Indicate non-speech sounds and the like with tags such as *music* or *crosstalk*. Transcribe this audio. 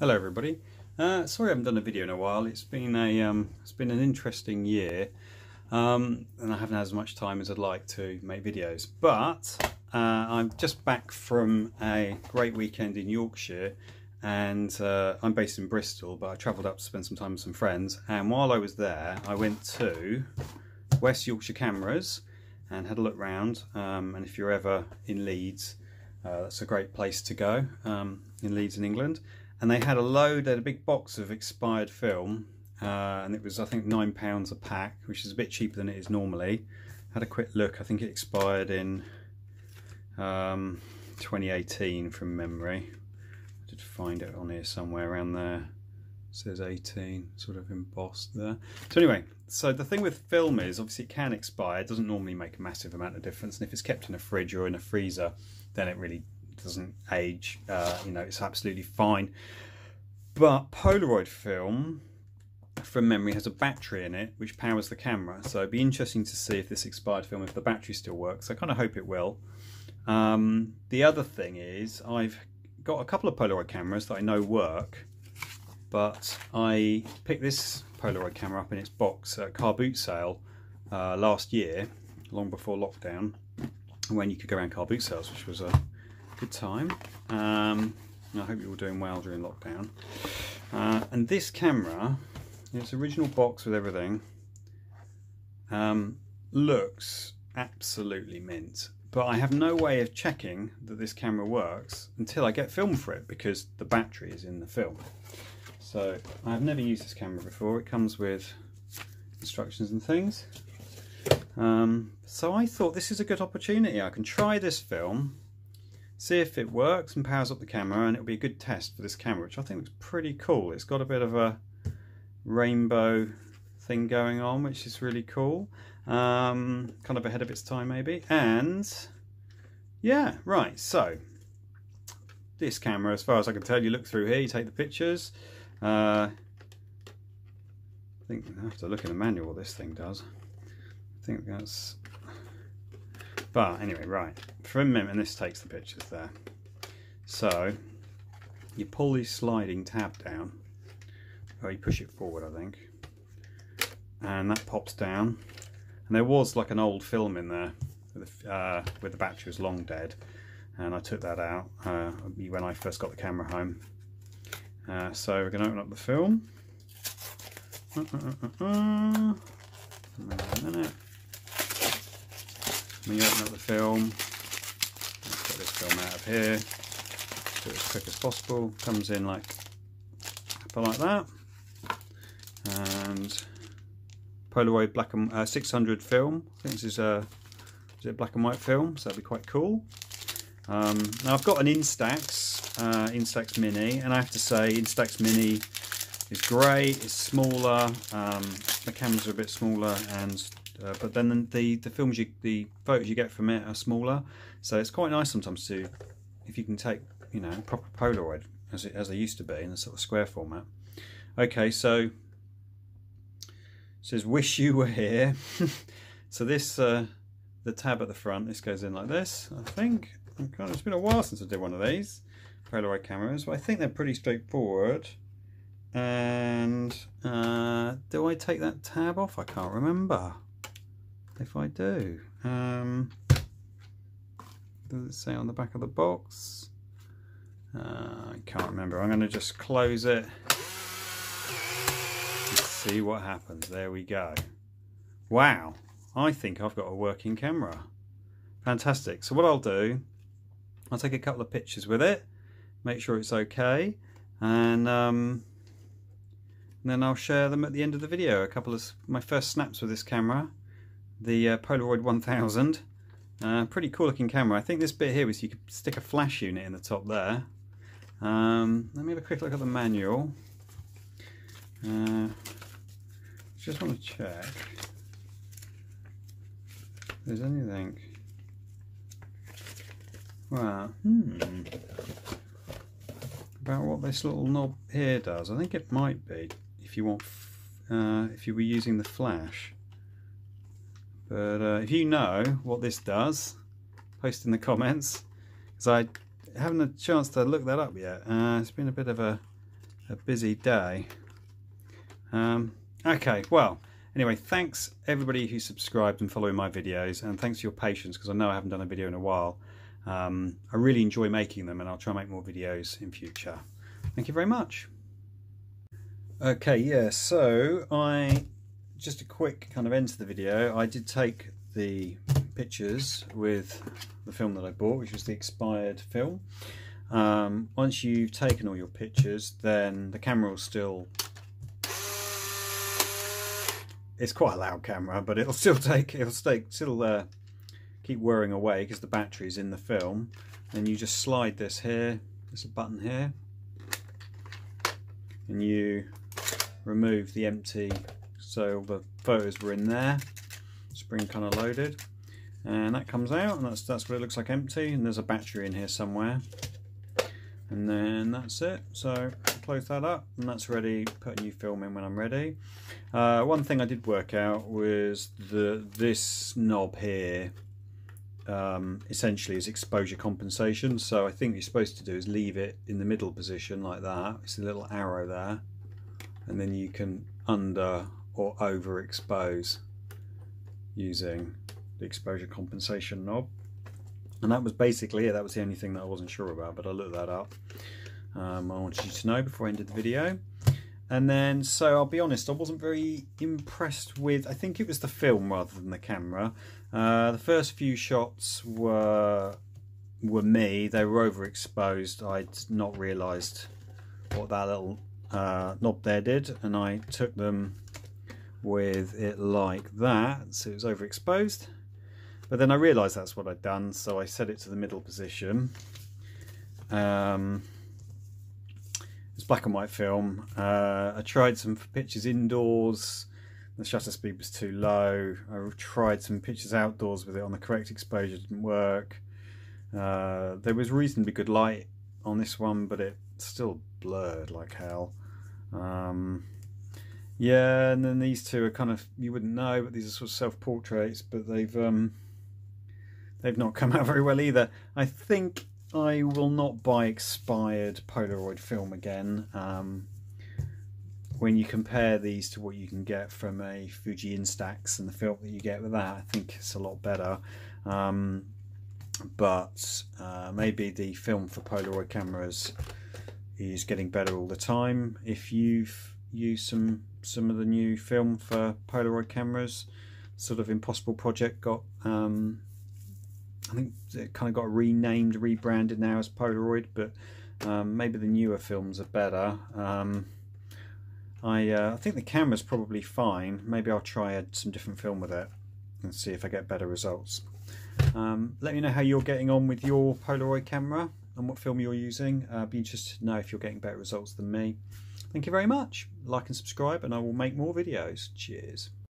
Hello everybody. Uh, sorry I haven't done a video in a while. It's been a um, it's been an interesting year, um, and I haven't had as much time as I'd like to make videos. But uh, I'm just back from a great weekend in Yorkshire, and uh, I'm based in Bristol, but I travelled up to spend some time with some friends. And while I was there, I went to West Yorkshire Cameras and had a look round. Um, and if you're ever in Leeds, uh, that's a great place to go um, in Leeds in England and they had a load, they had a big box of expired film, uh, and it was I think nine pounds a pack, which is a bit cheaper than it is normally. Had a quick look. I think it expired in um, 2018 from memory. I did find it on here somewhere around there. It says 18, sort of embossed there. So anyway, so the thing with film is obviously it can expire. It doesn't normally make a massive amount of difference, and if it's kept in a fridge or in a freezer, then it really doesn't age. Uh, you know, it's absolutely fine. But Polaroid film, from memory, has a battery in it which powers the camera. So it'd be interesting to see if this expired film, if the battery still works. I kind of hope it will. Um, the other thing is I've got a couple of Polaroid cameras that I know work, but I picked this Polaroid camera up in its box at car boot sale uh, last year, long before lockdown, when you could go around car boot sales, which was a good time. Um, I hope you're all doing well during lockdown. Uh, and this camera, its original box with everything, um, looks absolutely mint. But I have no way of checking that this camera works until I get film for it because the battery is in the film. So I've never used this camera before. It comes with instructions and things. Um, so I thought this is a good opportunity. I can try this film see if it works and powers up the camera and it'll be a good test for this camera which I think looks pretty cool. It's got a bit of a rainbow thing going on which is really cool. Um, kind of ahead of its time maybe and yeah right so this camera as far as I can tell you look through here you take the pictures uh, I think I have to look in the manual what this thing does I think that's but anyway, right, for a minute, and this takes the pictures there. So you pull this sliding tab down, or you push it forward, I think, and that pops down. And there was like an old film in there with the, uh, the battery was long dead, and I took that out uh, when I first got the camera home. Uh, so we're going to open up the film. Uh, uh, uh, a minute when you open up the film, let's get this film out of here, do it as quick as possible, comes in like, like that, and Polaroid black and uh, 600 film, I think this is a, is it black and white film, so that'd be quite cool. Um, now I've got an Instax, uh, Instax Mini, and I have to say Instax Mini is great, it's smaller, um, the cameras are a bit smaller and uh, but then the the films you the photos you get from it are smaller. So it's quite nice sometimes to if you can take you know proper polaroid as it as they used to be in a sort of square format. Okay so says wish you were here. *laughs* So this uh, the tab at the front this goes in like this I think. God, it's been a while since I did one of these Polaroid cameras but I think they're pretty straightforward. And uh, do I take that tab off? I can't remember if I do. Um, does it say on the back of the box? Uh, I can't remember. I'm going to just close it see what happens. There we go. Wow, I think I've got a working camera. Fantastic. So what I'll do, I'll take a couple of pictures with it, make sure it's okay, and, um, and then I'll share them at the end of the video. A couple of my first snaps with this camera the uh, Polaroid 1000. Uh, pretty cool looking camera. I think this bit here was you could stick a flash unit in the top there. Um, let me have a quick look at the manual. Uh, just want to check there's anything. Well, hmm. About what this little knob here does. I think it might be if you want, uh, if you were using the flash. But uh, if you know what this does, post in the comments, because I haven't a chance to look that up yet. Uh, it's been a bit of a a busy day. Um, okay, well, anyway, thanks everybody who subscribed and following my videos, and thanks for your patience because I know I haven't done a video in a while. Um, I really enjoy making them, and I'll try and make more videos in future. Thank you very much. Okay, yeah, so I just a quick kind of end to the video. I did take the pictures with the film that I bought, which was the expired film. Um, once you've taken all your pictures, then the camera will still it's quite a loud camera, but it'll *laughs* still take it'll stay, still uh, keep whirring away because the battery's in the film. And you just slide this here. There's a button here, and you remove the empty. So the photos were in there, spring kind of loaded, and that comes out, and that's that's what it looks like empty. And there's a battery in here somewhere, and then that's it. So close that up and that's ready put a new film in when I'm ready. Uh, one thing I did work out was the this knob here um, essentially is exposure compensation. So I think you're supposed to do is leave it in the middle position like that. It's a little arrow there. And then you can under or overexpose using the exposure compensation knob and that was basically it that was the only thing that I wasn't sure about but I looked that up um, I wanted you to know before I ended the video. And then, so I'll be honest, I wasn't very impressed with, I think it was the film rather than the camera. Uh, the first few shots were were me, they were overexposed. I'd not realised what that little uh, knob there did, and I took them with it like that, so it was overexposed. But then I realised that's what I'd done, so I set it to the middle position. Um, it's black and white film. Uh, I tried some pictures indoors. The shutter speed was too low. I tried some pictures outdoors with it on the correct exposure. didn't work. Uh, there was reasonably good light on this one, but it still blurred like hell. Um, yeah, and then these two are kind of you wouldn't know, but these are sort of self-portraits, but they've um, they've not come out very well either. I think I will not buy expired Polaroid film again. Um, when you compare these to what you can get from a Fuji Instax and the film that you get with that, I think it's a lot better. Um, but uh, maybe the film for Polaroid cameras is getting better all the time. If you've used some some of the new film for Polaroid cameras, sort of Impossible Project got um, I think it kind of got renamed, rebranded now as Polaroid, but um, maybe the newer films are better. Um, I, uh, I think the camera's probably fine. Maybe I'll try some different film with it and see if I get better results. Um, let me know how you're getting on with your Polaroid camera and what film you're using. Uh, be interested to know if you're getting better results than me. Thank you very much. Like and subscribe and I will make more videos. Cheers.